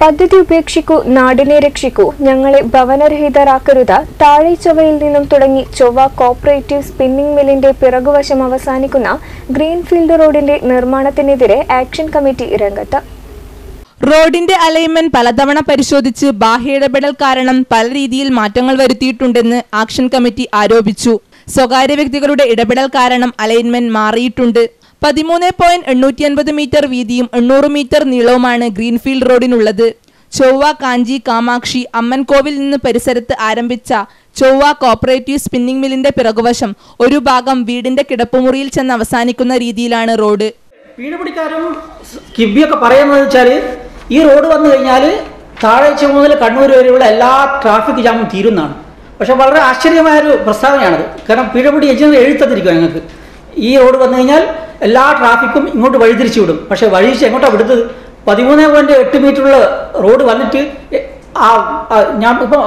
പദ്ധതി ഉപേക്ഷിക്കൂ നാടിനെ രക്ഷിക്കൂ ഞങ്ങളെ ഭവനരഹിതരാക്കരുത്. താഴെ ചൊവ്വയിൽ നിന്നും തുടങ്ങി ചൊവ്വ കോപ്പറേറ്റീവ് സ്പിന്നിംഗ് മില്ലിന്റെ പിറകുവശം അവസാനിക്കുന്ന ഗ്രീൻഫീൽഡ് റോഡിന്റെ നിർമ്മാണത്തിനെതിരെ ആക്ഷൻ കമ്മിറ്റി രംഗത്ത്. റോഡിന്റെ അലൈൻമെന്റ് പലതവണ പരിശോധിച്ച് ബാഹ്യ ഇടപെടൽ കാരണം പല രീതിയിൽ മാറ്റങ്ങൾ വരുത്തിയിട്ടുണ്ടെന്ന് ആക്ഷൻ കമ്മിറ്റി ആരോപിച്ചു. സ്വകാര്യ വ്യക്തികളുടെ ഇടപെടൽ കാരണം അലൈൻമെന്റ് മാറിയിട്ടുണ്ട്. പതിമൂന്ന് പോയിന്റ് എണ്ണൂറ്റി അൻപത് മീറ്റർ വീതിയും എണ്ണൂറ് മീറ്റർ നീളവുമാണ് ഗ്രീൻഫീൽഡ് റോഡിനുള്ളത്. ചൊവ്വ കാഞ്ചി കാമാക്ഷി അമ്മൻകോവിൽ നിന്ന് പരിസരത്ത് ആരംഭിച്ച ചൊവ്വ കോപ്പറേറ്റീവ് സ്പിന്നിംഗ് മില്ലിന്റെ പിറകുവശം ഒരു ഭാഗം വീടിന്റെ കിടപ്പുമുറിയിൽ ചെന്ന് അവസാനിക്കുന്ന രീതിയിലാണ് റോഡ്. പറയുന്നത് വെച്ചാൽ ഈ റോഡ് വന്നു കഴിഞ്ഞാൽ താഴേച്ച മുതൽ കണ്ണൂർ വരെയുള്ള എല്ലാ ട്രാഫിക് ജാമും തീരുന്നതാണ്. പക്ഷെ വളരെ ആശ്ചര്യമായൊരു പ്രസ്താവനയാണത്. കാരണം പിഴപിടി എഞ്ചിനീയർ എഴുത്തത്തിരിക്കും ഞങ്ങൾക്ക്. ഈ റോഡ് വന്നു കഴിഞ്ഞാൽ എല്ലാ ട്രാഫിക്കും ഇങ്ങോട്ട് വഴിതിരിച്ചു വിടും. പക്ഷെ വഴിതിരിച്ച് എങ്ങോട്ടാണ് വിടുന്നത്? പതിമൂന്ന് പോയിന്റ് എട്ട് മീറ്ററുള്ള റോഡ് വന്നിട്ട് ആ ഞാൻ ഇപ്പോൾ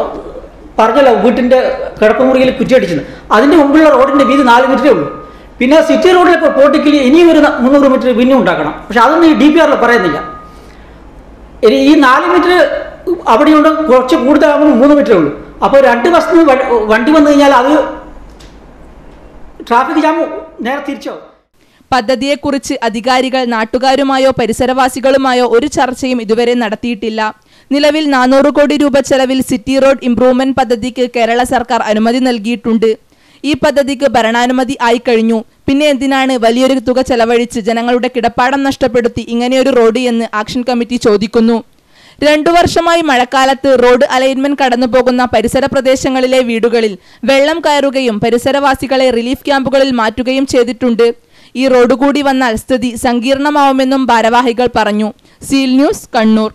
പറഞ്ഞല്ലോ വീട്ടിന്റെ കിടപ്പുമുറിയിൽ കുറ്റിയടിച്ചത് അതിന്റെ മുമ്പിലുള്ള റോഡിന്റെ വീതി നാല് മീറ്ററേ ഉള്ളൂ. പിന്നെ സിറ്റി റോഡിലൊക്കെ പോട്ടിക്കൽ ഇനിയും ഒരു മുന്നൂറ് മീറ്റർ പിന്നെ ഉണ്ടാക്കണം. പക്ഷെ അതൊന്നും ഈ ഡി പി ആറിൽ പറയുന്നില്ല. ഇനി ഈ നാല് മീറ്റർ അവിടെയുണ്ട് കുറച്ച് കൂടുതലാകുമ്പോൾ മൂന്ന് മീറ്ററേ ഉള്ളൂ. അപ്പോൾ രണ്ട് ബസ്സിന് വണ്ടി വന്നു കഴിഞ്ഞാൽ അത് ട്രാഫിക് ജാം നേരെ തിരിച്ചാവും. പദ്ധതിയെക്കുറിച്ച് അധികാരികൾ നാട്ടുകാരുമായോ പരിസരവാസികളുമായോ ഒരു ചർച്ചയും ഇതുവരെ നടത്തിയിട്ടില്ല. നിലവിൽ നാനൂറ് കോടി രൂപ ചെലവിൽ സിറ്റി റോഡ് ഇംപ്രൂവ്മെന്റ് പദ്ധതിക്ക് കേരള സർക്കാർ അനുമതി നൽകിയിട്ടുണ്ട്. ഈ പദ്ധതിക്ക് ഭരണാനുമതി ആയിക്കഴിഞ്ഞു പിന്നെ എന്തിനാണ് വലിയൊരു തുക ചെലവഴിച്ച് ജനങ്ങളുടെ കിടപ്പാടം നഷ്ടപ്പെടുത്തി ഇങ്ങനെയൊരു റോഡ് എന്ന് ആക്ഷൻ കമ്മിറ്റി ചോദിക്കുന്നു. രണ്ടു വർഷമായി മഴക്കാലത്ത് റോഡ് അലൈൻമെന്റ് കടന്നുപോകുന്ന പരിസര പ്രദേശങ്ങളിലെ വീടുകളിൽ വെള്ളം കയറുകയും പരിസരവാസികളെ റിലീഫ് ക്യാമ്പുകളിൽ മാറ്റുകയും ചെയ്തിട്ടുണ്ട്. ഈ റോഡ് കൂടി വന്നാൽ സ്ഥിതി സങ്കീർണമാവുമെന്നും ഭാരവാഹികൾ പറഞ്ഞു. Seal news Kannur.